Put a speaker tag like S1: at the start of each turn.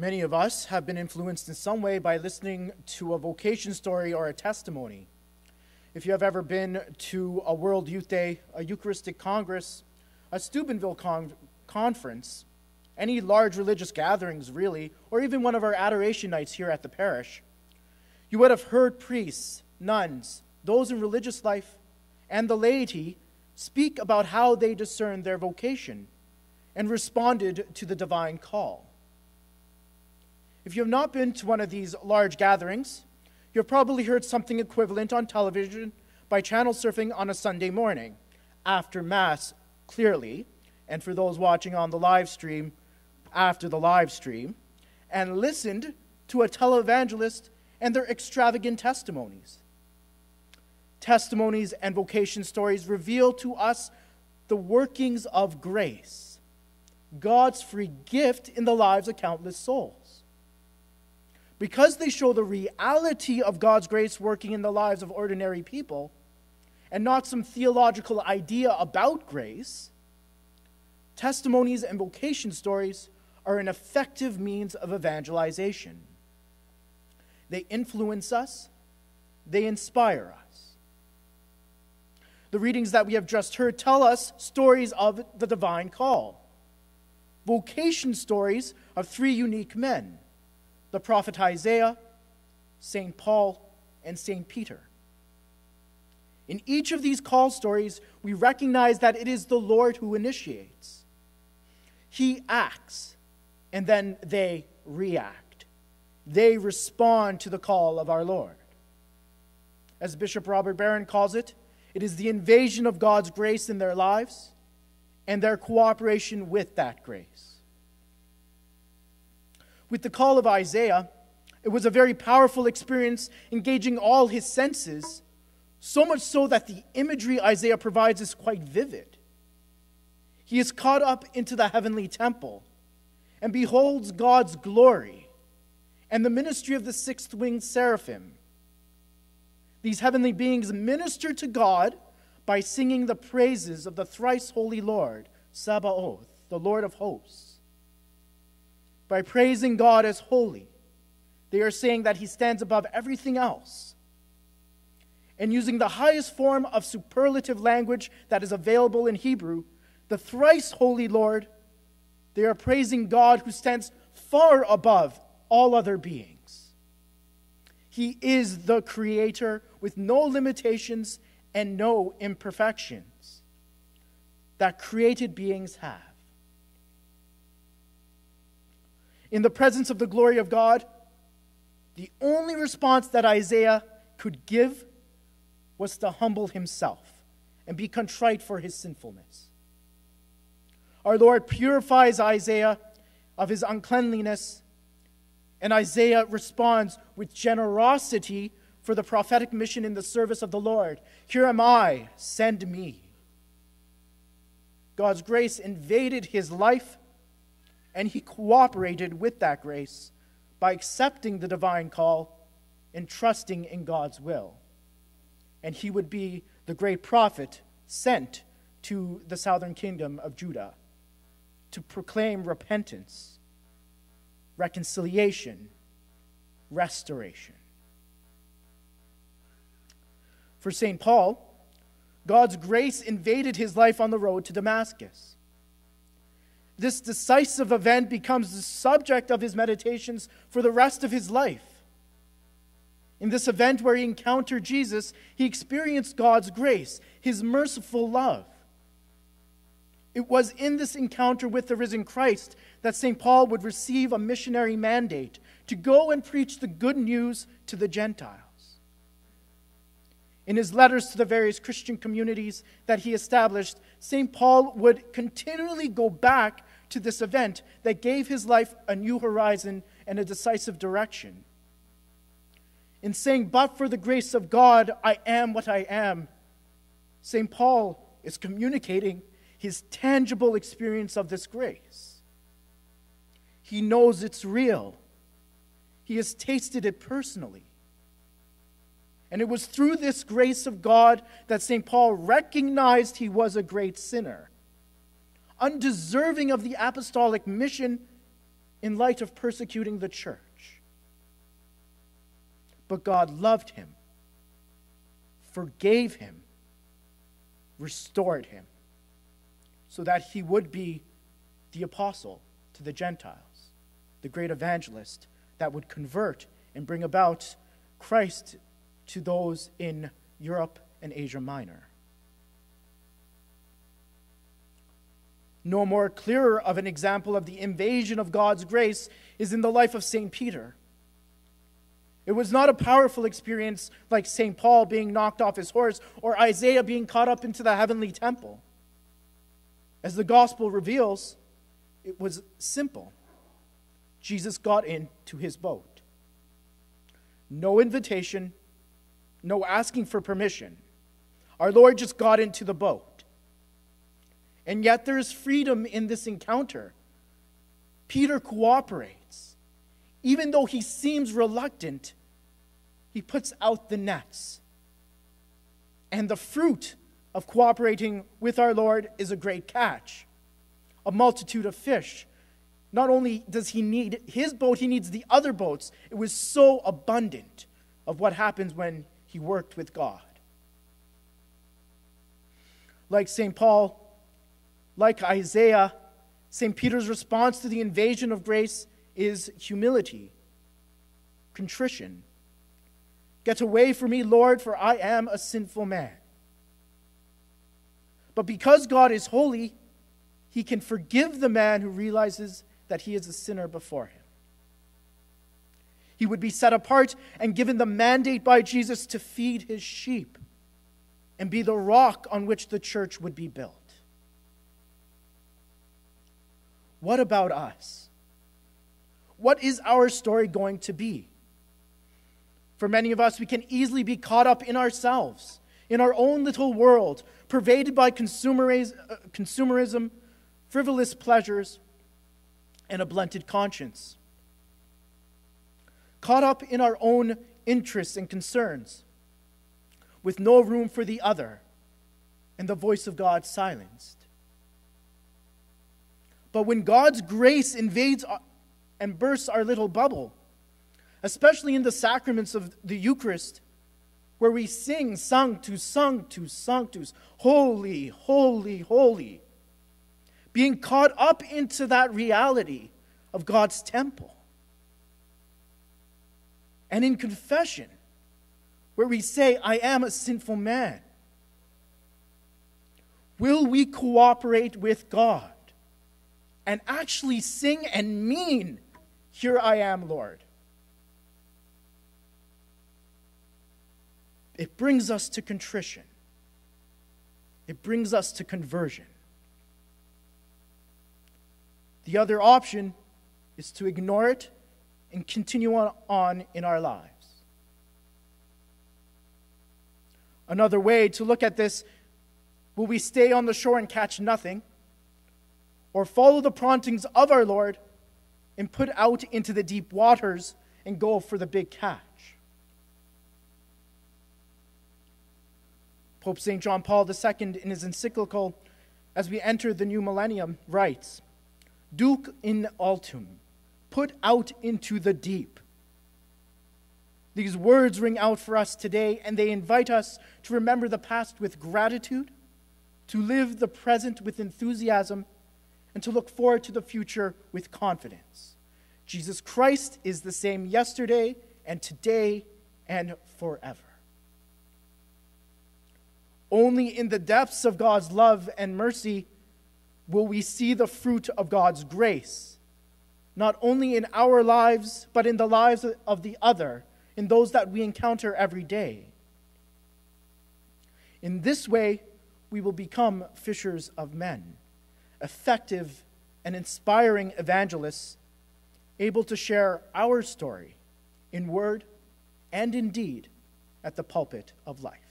S1: Many of us have been influenced in some way by listening to a vocation story or a testimony. If you have ever been to a World Youth Day, a Eucharistic Congress, a Steubenville con- conference, any large religious gatherings, really, or even one of our adoration nights here at the parish, you would have heard priests, nuns, those in religious life, and the laity speak about how they discerned their vocation and responded to the divine call. If you have not been to one of these large gatherings, you have probably heard something equivalent on television by channel surfing on a Sunday morning, after Mass, clearly, and for those watching on the live stream, after the live stream, and listened to a televangelist and their extravagant testimonies. Testimonies and vocation stories reveal to us the workings of grace, God's free gift in the lives of countless souls. Because they show the reality of God's grace working in the lives of ordinary people, and not some theological idea about grace, testimonies and vocation stories are an effective means of evangelization. They influence us, they inspire us. The readings that we have just heard tell us stories of the divine call, vocation stories of three unique men the prophet Isaiah, St. Paul, and St. Peter. In each of these call stories, we recognize that it is the Lord who initiates. He acts, and then they react. They respond to the call of our Lord. As Bishop Robert Barron calls it, it is the invasion of God's grace in their lives and their cooperation with that grace. With the call of Isaiah, it was a very powerful experience engaging all his senses, so much so that the imagery Isaiah provides is quite vivid. He is caught up into the heavenly temple and beholds God's glory and the ministry of the sixth winged seraphim these heavenly beings minister to God by singing the praises of the thrice holy Lord, Sabaoth, the Lord of hosts. By praising God as holy, they are saying that he stands above everything else. And using the highest form of superlative language that is available in Hebrew, the thrice holy Lord, they are praising God who stands far above all other beings. He is the creator with no limitations and no imperfections that created beings have. In the presence of the glory of God, the only response that Isaiah could give was to humble himself and be contrite for his sinfulness. Our Lord purifies Isaiah of his uncleanliness and Isaiah responds with generosity for the prophetic mission in the service of the Lord. Here am I, send me. God's grace invaded his life, and he cooperated with that grace by accepting the divine call and trusting in God's will. And he would be the great prophet sent to the southern kingdom of Judah to proclaim repentance reconciliation, restoration. For St. Paul, God's grace invaded his life on the road to Damascus. This decisive event becomes the subject of his meditations for the rest of his life. In this event where he encountered Jesus, he experienced God's grace, his merciful love. It was in this encounter with the risen Christ that St. Paul would receive a missionary mandate to go and preach the good news to the Gentiles. In his letters to the various Christian communities that he established, St. Paul would continually go back to this event that gave his life a new horizon and a decisive direction. In saying, But for the grace of God, I am what I am, St. Paul is communicating his tangible experience of this grace. He knows it's real, he has tasted it personally. And it was through this grace of God that St. Paul recognized he was a great sinner, undeserving of the apostolic mission, in light of persecuting the church. But God loved him, forgave him, restored him, so that he would be the apostle to the Gentiles, the great evangelist that would convert and bring about Christ to those in Europe and Asia Minor. No more clearer of an example of the invasion of God's grace is in the life of St. Peter. It was not a powerful experience like St. Paul being knocked off his horse or Isaiah being caught up into the heavenly temple. As the gospel reveals, it was simple. Jesus got into his boat. No invitation, no asking for permission. Our Lord just got into the boat. And yet there is freedom in this encounter. Peter cooperates. Even though he seems reluctant, he puts out the nets. And the fruit of cooperating with our Lord is a great catch a multitude of fish. Not only does he need his boat, he needs the other boats. It was so abundant of what happens when he worked with God. Like St. Paul, like Isaiah, St. Peter's response to the invasion of grace is humility, contrition. Get away from me, Lord, for I am a sinful man. But because God is holy, he can forgive the man who realizes that he is a sinner before him. He would be set apart and given the mandate by Jesus to feed his sheep and be the rock on which the church would be built. What about us? What is our story going to be? For many of us, we can easily be caught up in ourselves, in our own little world, pervaded by uh, consumerism, frivolous pleasures, and a blunted conscience. Caught up in our own interests and concerns, with no room for the other, and the voice of God silenced. But when God's grace invades and bursts our little bubble, especially in the sacraments of the Eucharist, where we sing sanctus, sanctus, sanctus, holy, holy, holy, being caught up into that reality of God's temple. And in confession, where we say, I am a sinful man, will we cooperate with God? And actually sing and mean, Here I am, Lord. It brings us to contrition, it brings us to conversion. The other option is to ignore it and continue on, on in our lives. Another way to look at this will we stay on the shore and catch nothing? Or follow the promptings of our Lord and put out into the deep waters and go for the big catch. Pope St. John Paul II, in his encyclical, as we enter the new millennium, writes Duc in altum, put out into the deep. These words ring out for us today, and they invite us to remember the past with gratitude, to live the present with enthusiasm and to look forward to the future with confidence. Jesus Christ is the same yesterday and today and forever. Only in the depths of God's love and mercy will we see the fruit of God's grace, not only in our lives, but in the lives of the other, in those that we encounter every day. In this way, we will become fishers of men effective, and inspiring evangelists able to share our story in word and in deed at the pulpit of life.